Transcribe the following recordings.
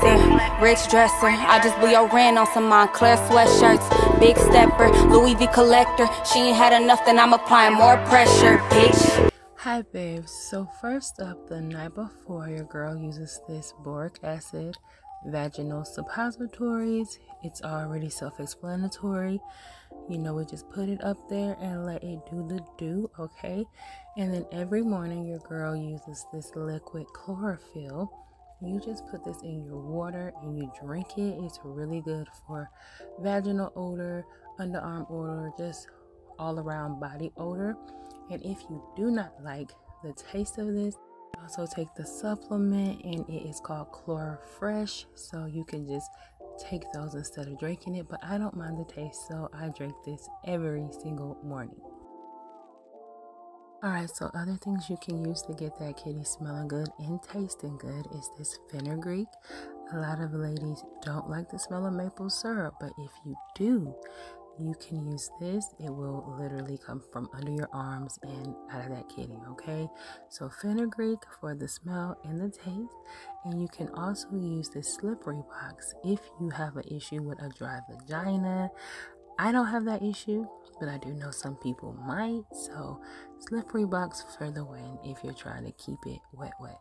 blessing. Rich dresser, I just blew your rent on some Moncler sweatshirts. Big stepper, Louis V collector. She ain't had enough, then I'm applying more pressure, bitch. Hi babes, so first up, the night before your girl uses this boric acid vaginal suppositories. It's already self-explanatory. You know, we just put it up there and let it do the do, okay? And then every morning your girl uses this liquid chlorophyll. You just put this in your water and you drink it. It's really good for vaginal odor, underarm odor, just all around body odor. And if you do not like the taste of this, also take the supplement and it is called Chlorofresh. So you can just take those instead of drinking it. But I don't mind the taste, so I drink this every single morning. Alright, so other things you can use to get that kitty smelling good and tasting good is this fenugreek. A lot of ladies don't like the smell of maple syrup, but if you do, you can use this. It will literally come from under your arms and out of that kitty, okay? So fenugreek for the smell and the taste. And you can also use this slippery box if you have an issue with a dry vagina. I don't have that issue, but I do know some people might. So slippery box for the win if you're trying to keep it wet wet.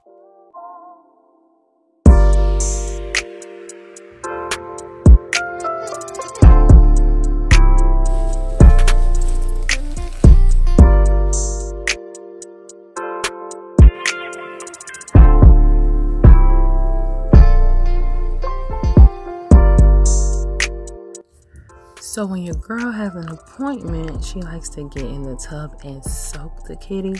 So when your girl has an appointment, she likes to get in the tub and soak the kitty.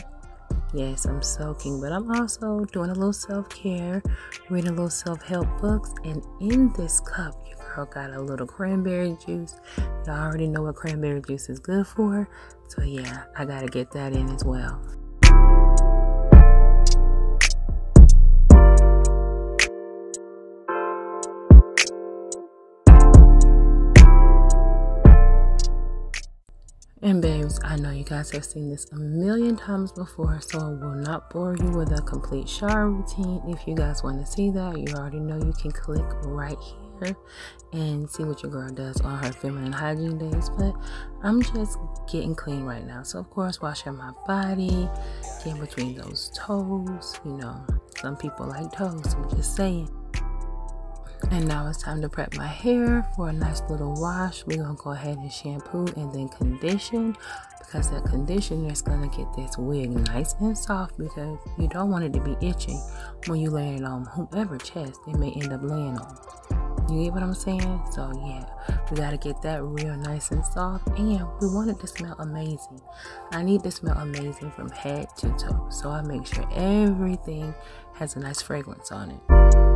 Yes, I'm soaking, but I'm also doing a little self-care, reading a little self-help books, and in this cup, your girl got a little cranberry juice. You already know what cranberry juice is good for, so yeah, I gotta get that in as well. And babes, I know you guys have seen this a million times before, so I will not bore you with a complete shower routine. If you guys want to see that, you already know you can click right here and see what your girl does on her feminine hygiene days. But I'm just getting clean right now. So of course, washing my body, getting between those toes. You know, some people like toes, I'm just saying. And now it's time to prep my hair for a nice little wash. We're to go ahead and shampoo and then condition because that conditioner is to get this wig nice and soft because you don't want it to be itching when you lay it on whomever chest it may end up laying on. You get what I'm saying? So yeah, we got to get that real nice and soft and we want it to smell amazing. I need to smell amazing from head to toe. So I make sure everything has a nice fragrance on it.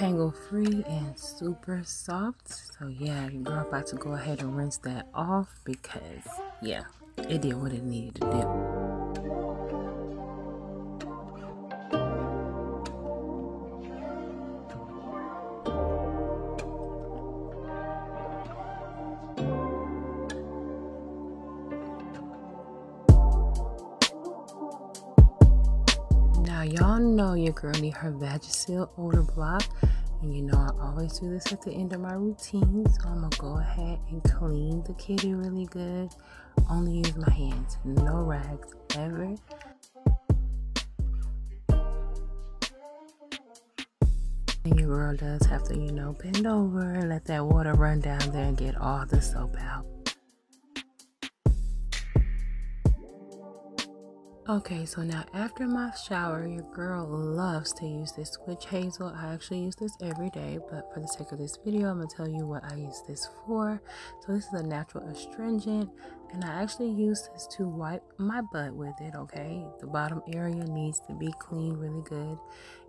Tangle free and super soft so yeah your girl about to go ahead and rinse that off because yeah it did what it needed to do Now y'all know your girl need her Vagisil odor block. And you know I always do this at the end of my routine. So I'm gonna go ahead and clean the kitty really good. Only use my hands, no rags ever. And your girl does have to, you know, bend over and let that water run down there and get all the soap out. Okay, so now after my shower, your girl loves to use this witch hazel. I actually use this every day, but for the sake of this video, I'm gonna tell you what I use this for. So this is a natural astringent, and I actually use this to wipe my butt with it, okay? The bottom area needs to be cleaned really good,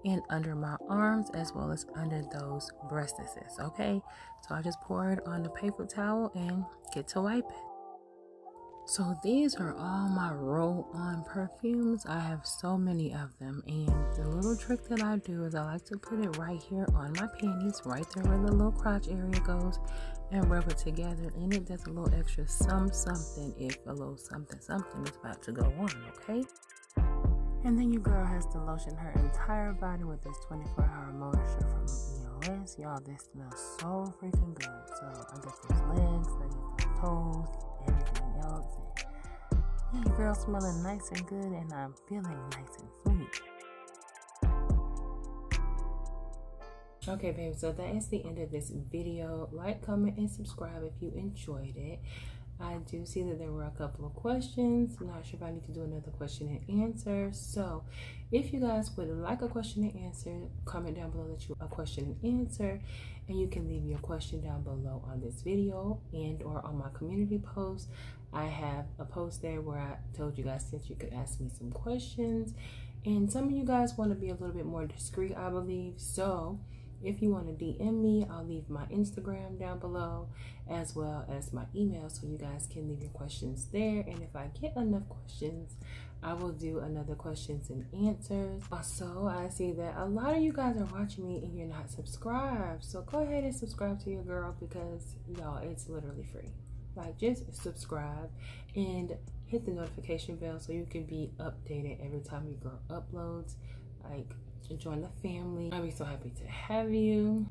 and under my arms as well as under those breastises, okay? So I just pour it on the paper towel and get to wipe it. So these are all my roll-on perfumes. I have so many of them and the little trick that I do is I like to put it right here on my panties, right there where the little crotch area goes and rub it together and it does a little extra some something if a little something something is about to go on, okay? And then your girl has to lotion her entire body with this 24 hour moisture from EOS. Y'all, this smells so freaking good. So I get those legs, I get those toes. And girl smelling nice and good, and I'm feeling nice and sweet. Okay, babe, so that is the end of this video. Like, comment, and subscribe if you enjoyed it. I do see that there were a couple of questions. I'm not sure if I need to do another question and answer. So if you guys would like a question and answer, comment down below that you a question and answer. And you can leave your question down below on this video and or on my community post. I have a post there where I told you guys that you could ask me some questions. And some of you guys want to be a little bit more discreet, I believe. So if you want to DM me, I'll leave my Instagram down below as well as my email so you guys can leave your questions there. And if I get enough questions, I will do another questions and answers. Also, I see that a lot of you guys are watching me and you're not subscribed. So go ahead and subscribe to your girl because y'all, it's literally free. Like just subscribe and hit the notification bell so you can be updated every time your girl uploads. Like join the family. Be so happy to have you.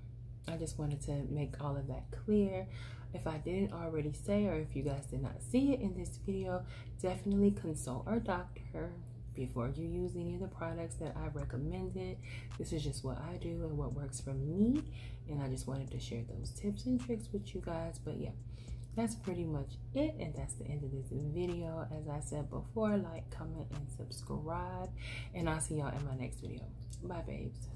I just wanted to make all of that clear. If I didn't already say, or if you guys did not see it in this video, definitely consult our doctor before you use any of the products that I recommended. This is just what I do and what works for me. And I just wanted to share those tips and tricks with you guys. But yeah, that's pretty much it and that's the end of this video. As i said before like comment and subscribe and i'll see y'all in my next video. Bye babes